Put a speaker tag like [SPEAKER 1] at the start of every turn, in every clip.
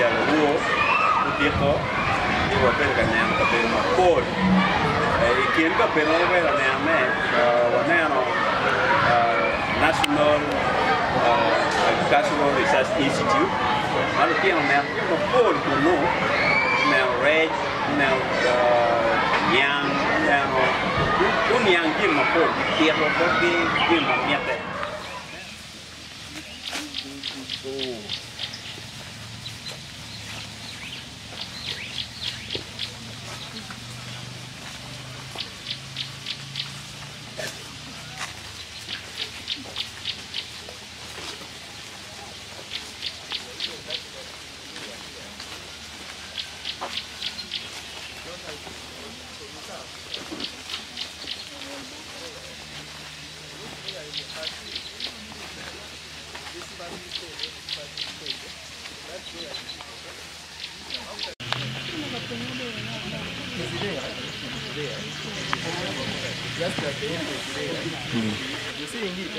[SPEAKER 1] για να βοηθήσω τον τύπο, τι βοηθάει να είμαι το δημόπολη; Εκείνο το περιλαβέλα νέα με, να είμαι ο National Castle Research Institute,
[SPEAKER 2] αλλού εκείνο με αυτό το πόλη που είναι με ρεζ, με υαν, με υνυαν και μακρύ, τι είναι όλα αυτά; Di sini.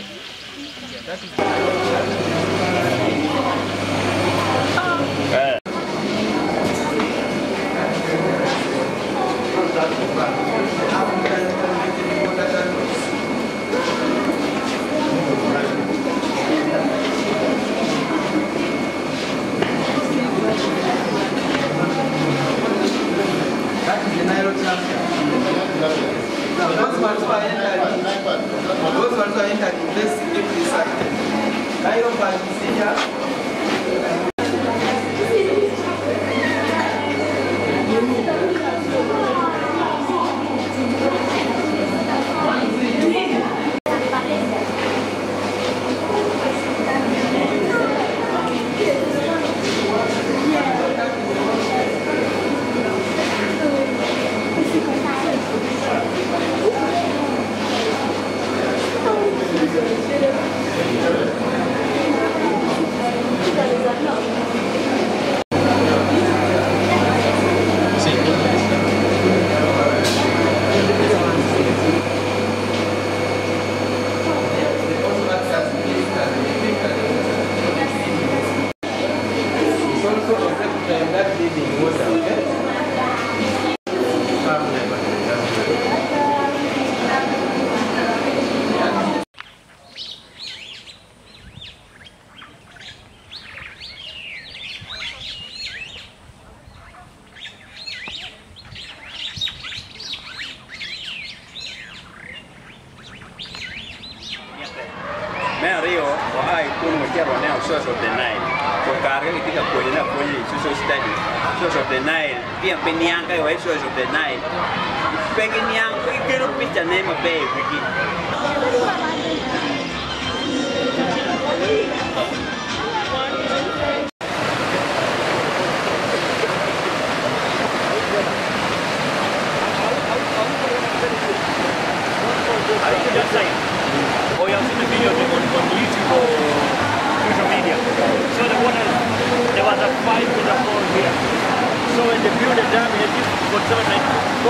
[SPEAKER 2] Go.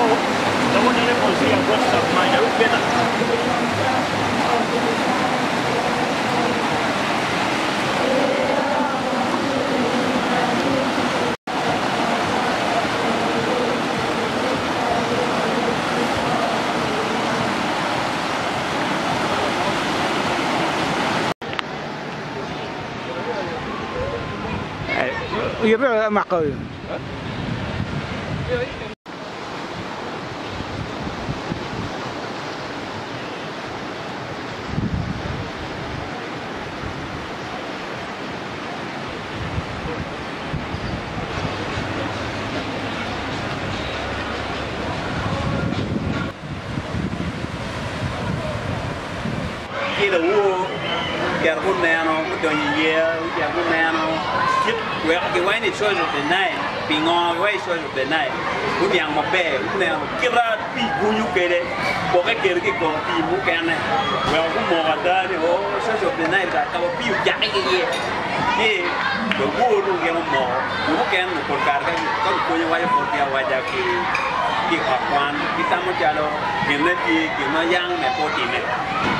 [SPEAKER 2] Då var det på att se Gustav-Maja
[SPEAKER 3] upp hela. يبيع معقول
[SPEAKER 1] wakiwaini chozo benai pingon wai chozo benai unyang mabe unyang kira ti gunyu kere boke kere ki kon ti mu kene wa ku mo ga dani o chozo benai ka ka pi ya ye Ki do guru yang mo, guru kan ko kar kan kan ko ko ki ki akwan kita mo jalo gene ti gene yang me ko ti me.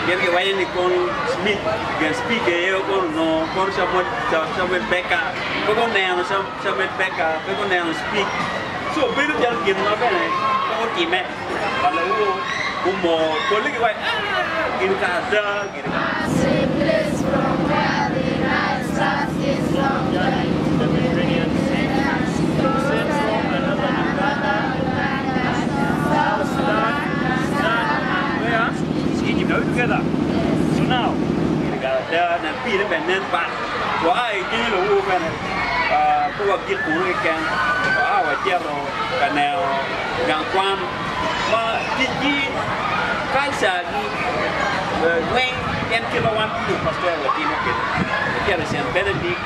[SPEAKER 1] Ke ni kon smith gen speak e ko no kon sa mo sa mo beka ko ko ne no sa sa beka ko ne no speak. So biru jal gen no bene ko ti me. Kalau u u mo ko lagi wajah
[SPEAKER 4] كذا سناو ده نبي ده بنان بعد وآي جيل هو كان هو جيل كونه كان وآي وجيرو كان كان قام ما تجي كان ساقي وين يمكن لو أن يكون فاستوى وتينو كده
[SPEAKER 1] كده سين بنديك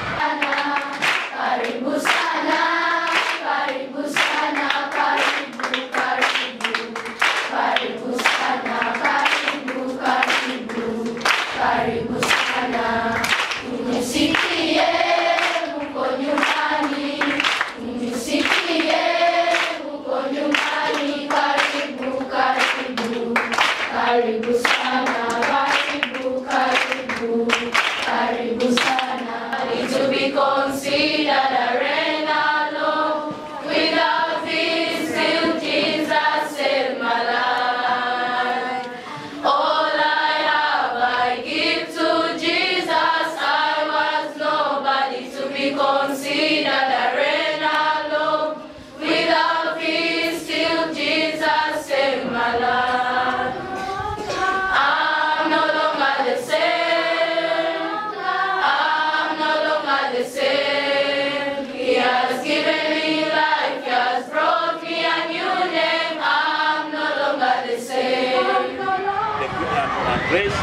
[SPEAKER 1] brace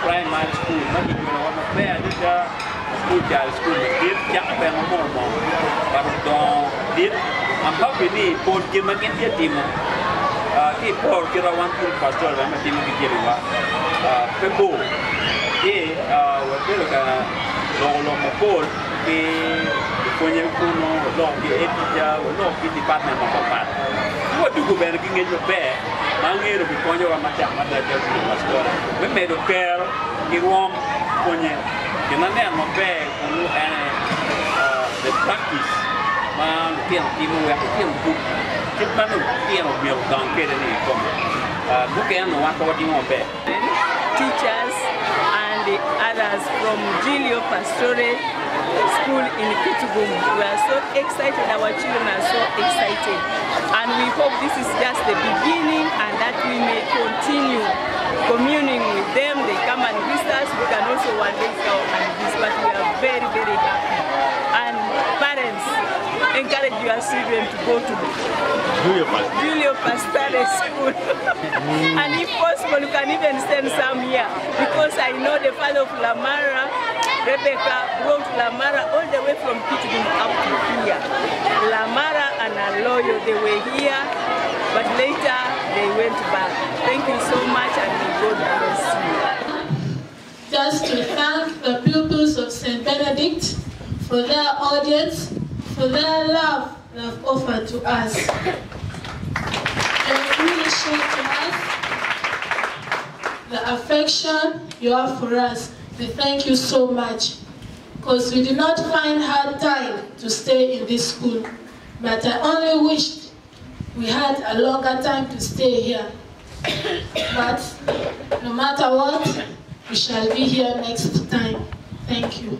[SPEAKER 1] primary school में जो ना one में आज जा school जा school में कित क्या पे हम मोर मोर पर तो दित हम तो भी नहीं पोल के में कितने टीम कि पोल के रवान पुल पास्टर में टीम की के हुआ पे बो ये वटे लोग लोग लोग में पोल के punya kuno lo ki etika lo ki department apa apa gua dugu ber ki ngen be mang'eyo bikonyo wa macha madajel kuno maskora mimedo ker gi rom konye kendo aneno maber kuno en the practice ma lutino timo wek lutino buk kit mano lutino omyero dong kede ni gikomo buk en no wan kod timo maber
[SPEAKER 5] teachers and the others from Gilio Pastore School in Kitgum. We are so excited, our children are so excited. And we hope this is just the beginning and that we may continue communing with them. They come and visit us. We can also one day go and visit, but we are very, very happy. And parents, encourage your children to go to Giulio Pastore School. and if possible, you can even send some here because I know the father of Lamara, Rebecca, brought Lamara all the way from Kitgum up to here. Lamara and Aloyo, they were here, but later they went back. Thank you so much and may God bless you.
[SPEAKER 6] just to thank the pupils of St. Benedict for their audience, for their love they have offered to us. Have really shown to us the affection you have for us. We thank you so much because we did not find hard time to stay in this school, but I only wished we had a longer time to stay here. But no matter what, we shall be here next time. Thank you.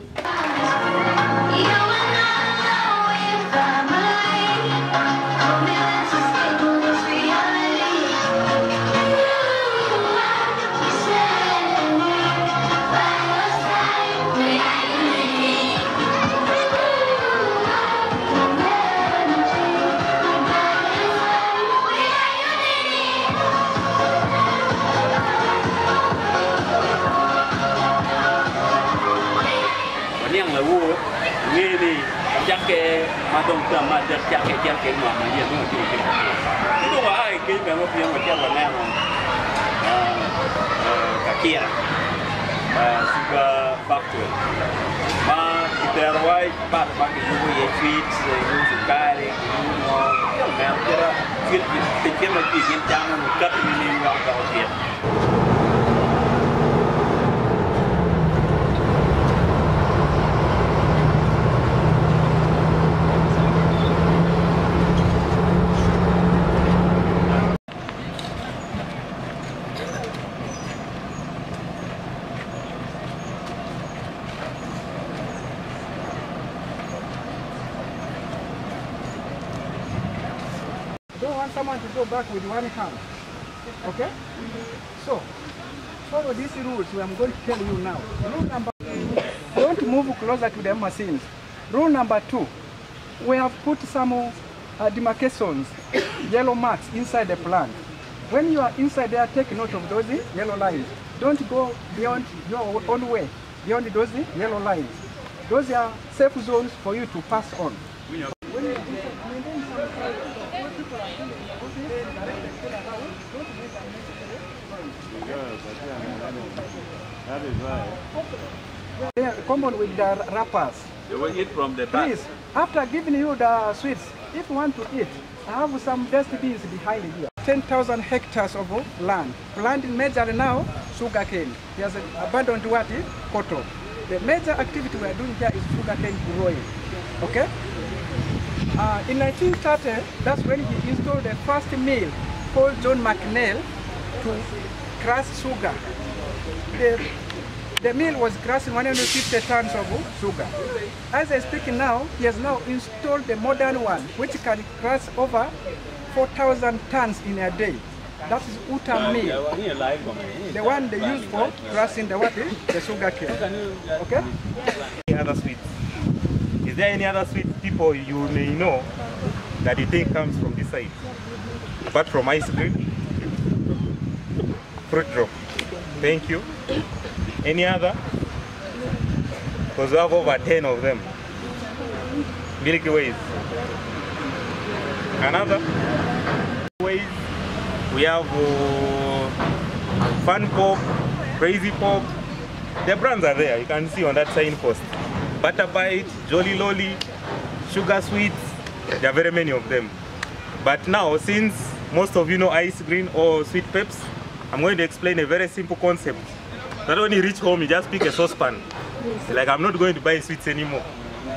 [SPEAKER 1] madame ta madame é ke ke é no ma é no ke ke é do ai ke me no pia no ke ba na no ka kira suka faktor ma kiter wai pat pa ke é ye tweet yo su é no me era fit fit é me ke é no ka é ni ga
[SPEAKER 3] go back with one hand. Okay? So, follow these rules we I'm going to tell you now. Rule number don't move closer to the machines. Rule number two, we have put some uh, demarcations, yellow marks inside the plant. When you are inside there, take note of those yellow lines. Don't go beyond your own way, beyond those yellow lines. Those are safe zones for you to pass on. When you maintain some privacy, those people are doing it, those they direct the killer house, don't make unnecessary They are common with the wrappers.
[SPEAKER 1] they will eat from the back
[SPEAKER 3] Please, after giving you the sweets, if you want to eat, I have some dustbins behind here. 10,000 hectares of land. Planting major now, sugarcane. He has abandoned what? Eh? Cotton. The major activity we are doing here is sugarcane growing. Okay? Uh, in 1930, that's when he installed the first mill called John McNeil to crush sugar. The, the mill was crushing 150 tons of sugar. As I speak now, he has now installed the modern one, which can crush over 4,000 tons in a day. That is Uta mill, the one they use for crushing the? The sugar cane. Okay?
[SPEAKER 7] any other sweet? Is there any other sweet people you may know that you think comes from this side? Apart from ice cream? Fruit drop. Thank you. Any other? Because we have over 10 of them. Milky Ways. Another? Ways. We have uh, Fun Pop, Crazy Pop, the brands are there. You can see on that signpost. Butterbite, Jolly Lolly, Sugar Sweets. There are very many of them. But now, since most of you know ice green or sweet peps, I'm going to explain a very simple concept. That when you reach home, you just pick a saucepan. Like I'm not going to buy sweets anymore.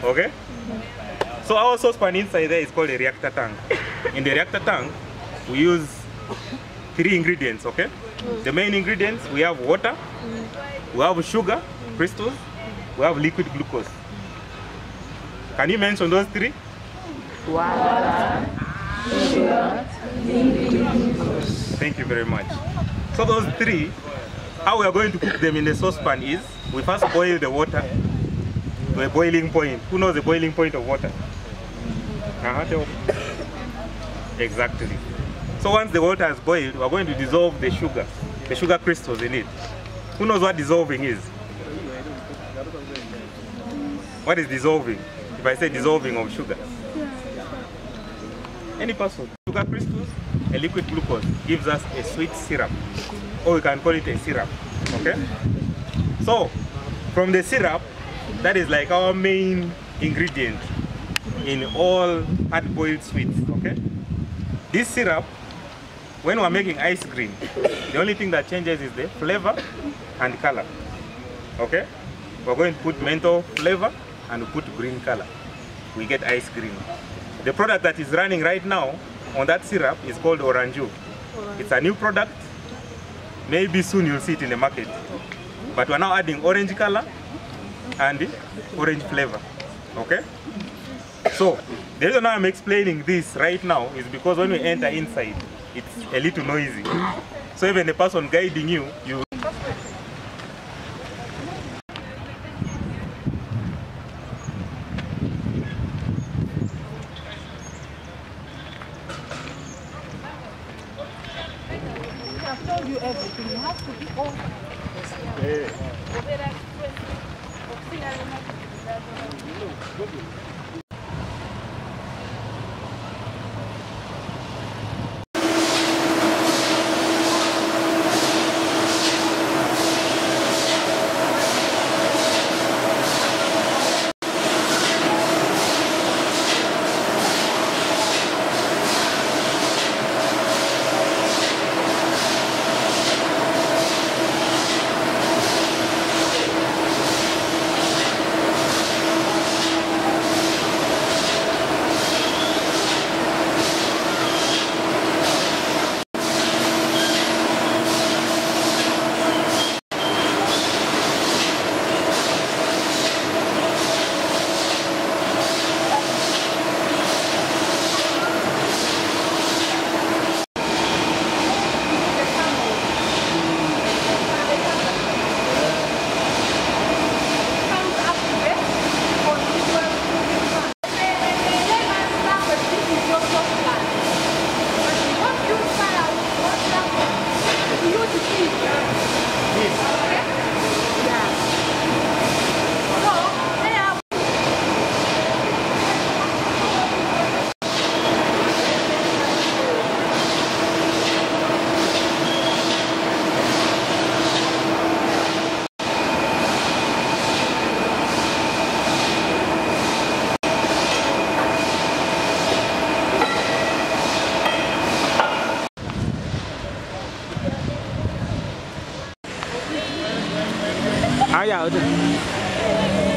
[SPEAKER 7] Okay? So our saucepan inside there is called a reactor tank. In the reactor tank, we use three ingredients, okay? The main ingredients, we have water, we have sugar, crystals, we have liquid glucose. Can you mention those three? Water, sugar, glucose. Thank you very much. So those three, how we are going to cook them in the saucepan is, we first boil the water to a boiling point. Who knows the boiling point of water? Uh-huh. Exactly. So once the water has boiled, we are going to dissolve the sugar, the sugar crystals in it. Who knows what dissolving is? What is dissolving? If I say dissolving of sugar. Any person. Sugar crystals, a liquid glucose gives us a sweet syrup. Or we can call it a syrup. Okay? So, from the syrup, that is like our main ingredient in all hard-boiled sweets. Okay? This syrup, when we're making ice cream, the only thing that changes is the flavor and color. Okay? We're going to put menthol flavor and put green color. We get ice cream. The product that is running right now on that syrup is called Oranju. It's a new product. Maybe soon you'll see it in the market. But we're now adding orange color and orange flavor. Okay? So, the reason I'm explaining this right now is because when we enter inside, it's a little noisy. So even the person guiding you, you
[SPEAKER 8] have told you everything. You
[SPEAKER 1] have to be open. Yeah. 哎呀，儿子。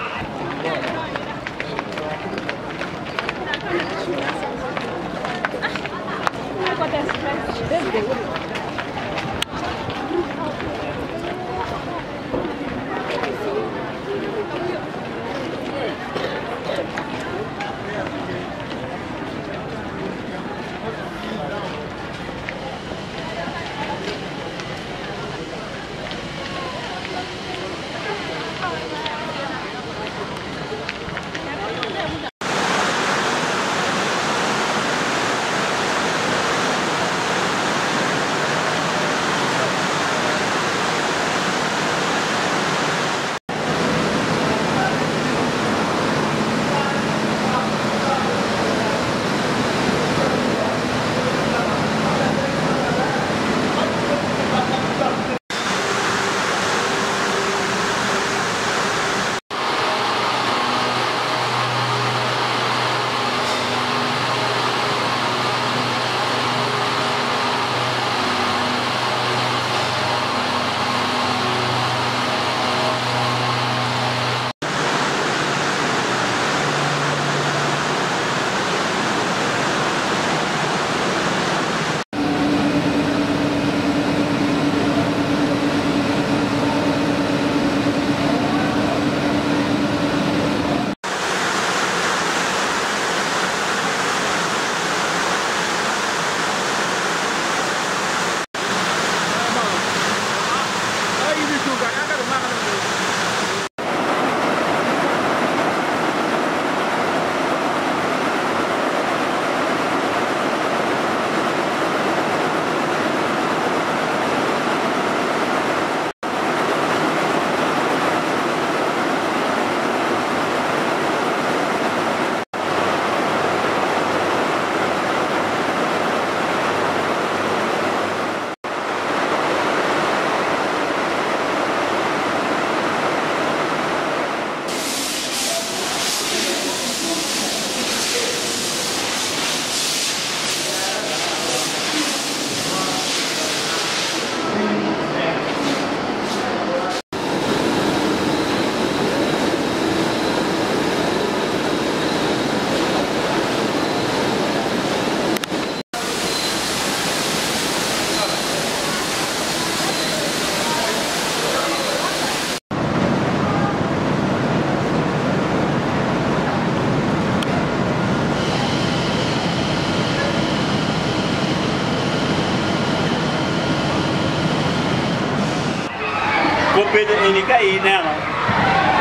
[SPEAKER 1] Ini ka i na no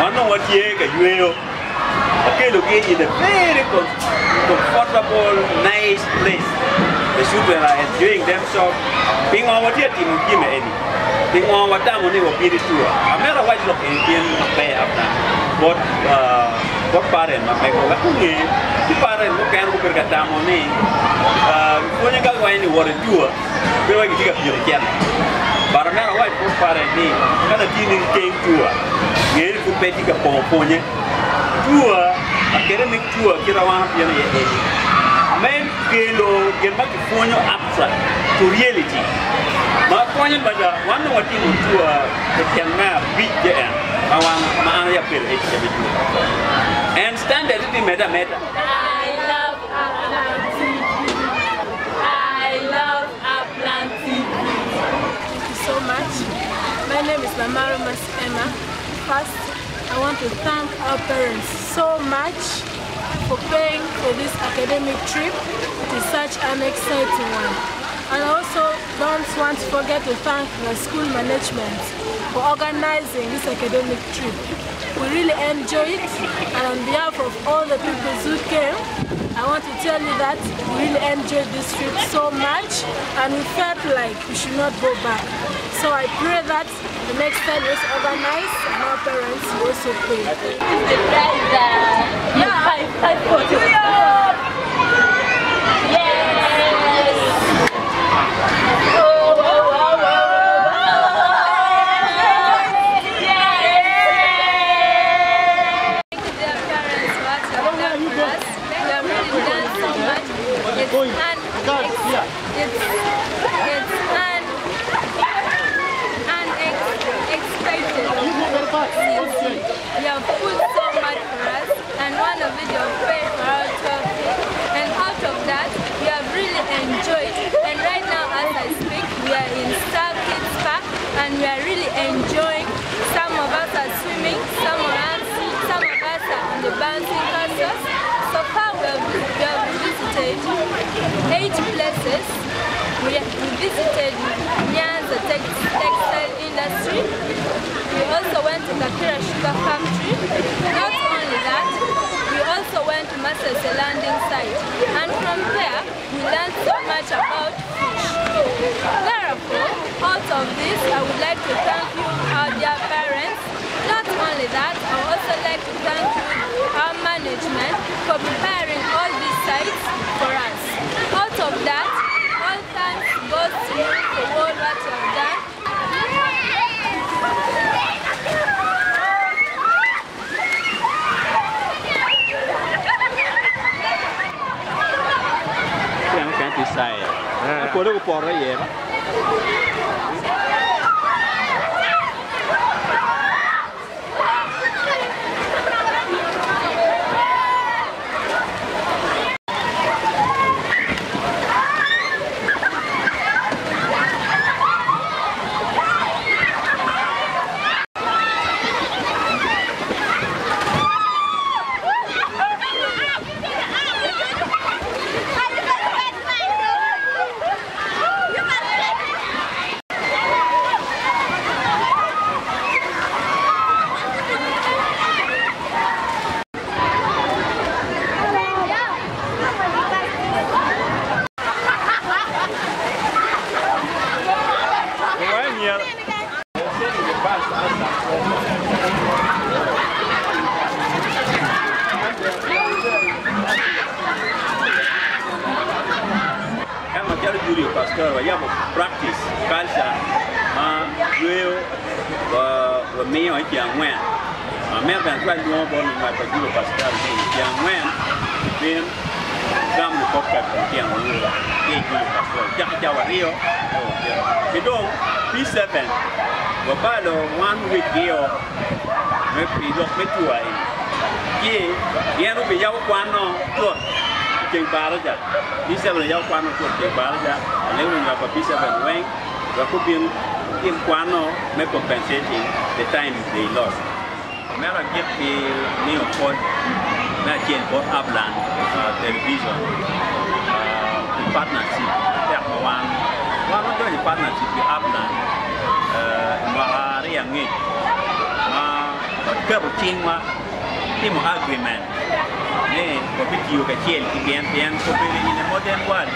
[SPEAKER 1] ano wa tie ka yue in a very comfortable, nice place. The super are enjoying themselves. Being on what yet in Kim any. Being on what time when they were being tour. I'm not a white look in Kim pay up now. But uh, what parent, my people, what do you The parent who can look at them on me. When you got one tini king tua. Ngeri ku peti ka pomponye. Tua academic tua kira wana pia na ye. Men kelo gemba kifonyo abstract to reality. Ma konye bada wana watino tua ke tianga ya. Ma wana ma ya echi ya bitu. And standard di meta meta.
[SPEAKER 5] Is
[SPEAKER 6] Lamarumas Emma. First, I want to thank our parents so much for paying for this academic trip. It is such an exciting one. And I also don't want to forget to thank the school management for organizing this academic trip. We really enjoyed it and on behalf of all the people who came, I want to tell you that we really enjoyed this trip so much and we felt like we should not go back. So I pray that the next time is organized and our parents will also
[SPEAKER 4] proud. This is the guy that... Yeah, 544. To thank you, our dear parents. Not only that, I would also like to thank you, our management, for preparing all these sites for us. Out of that, all thanks goes to you for all what you have done.
[SPEAKER 1] Yang kan di saya. Aku ada kupor ya. Kama wasichana wajambo practice. Culture ma lweyo wa wa miyo ki angwen ma mer ban kwa nyo bon ma pa juro pascal ni ki angwen bin gam ko ka ki angwen la ki juro pascal. Ja ja wa rio kido p7 wa balo one week yo me pido me tuai ki yenu bi yawo kwano tuo cheng bara ja. Bisa bela yau kwano ko cheng bara ja. Le ru nga pa bisa ben weng. Ga ko bin in kwano me compensating the time they lost. Mera get the new port na chen port upland uh, television. Uh, in partnership ya wan. Wan do in partnership with upland uh, ma ari yang ngi. Ma ka bu ching ma agreement ne ko video ka chel ki bien bien ko pe in a modern world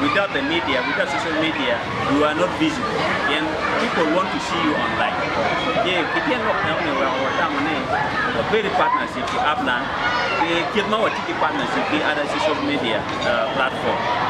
[SPEAKER 1] without the media without social media you are not visible. And people want to see you online. Ye ki bien no na ne wa wa ta ne ko very partnership ki upland ke kit ma wa ki partnership ki other social media uh, platform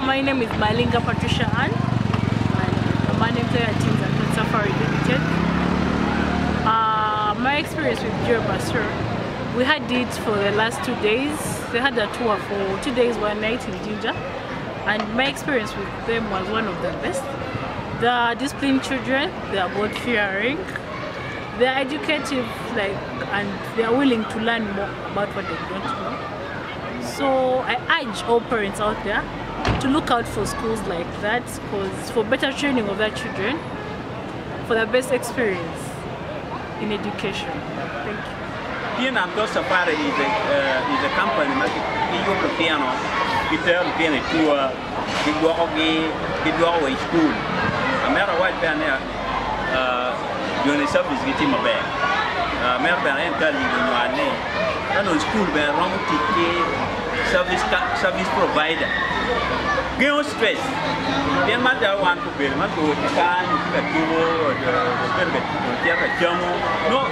[SPEAKER 8] My name is Malinga Patricia Ann. I'm the manager at Teams and Safari Limited. Uh, my experience with Giulio Pastore. We had it for the last two days. They had a tour for two days, one night in Jinja. And my experience with them was one of the best. Are disciplined children, they are both fearing, they are educative, like, and they are willing to learn more about what they don't know. So I urge all parents out there to look out for schools like that because for better training of their children, for the best experience in education. Thank you.
[SPEAKER 1] Vietnam Tour Safari is a, uh, is a company you the piano, the piano tour, okay, you go away school. White band there, uh, the service get him a bag. Amera band and no school when wrong ticket, service service provider. Gain stress. Then matter one to bill, man go to can, the tubo, the the the chamo. No,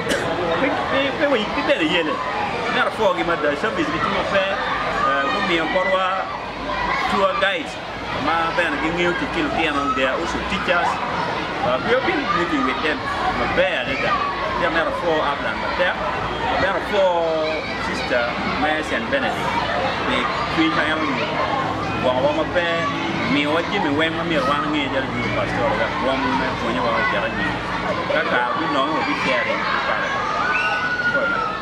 [SPEAKER 1] we we we we there yele. Nara fogi matter service bitu mo fe, go mi encorwa tour guides. Ma ben gingiu tikil tianong there also teachers. Uh, we have been meeting with them. Ma bear that. their mère for Angleterre, mère for sister Mary Saint Benedict. Mais puis ma yam wa wa ma pe mi wa ji mi wen ma mi wa ngi jar ju pastor ga wa mu me ko nya wa jar ni. Ka ka bi no bi kere ka. Ko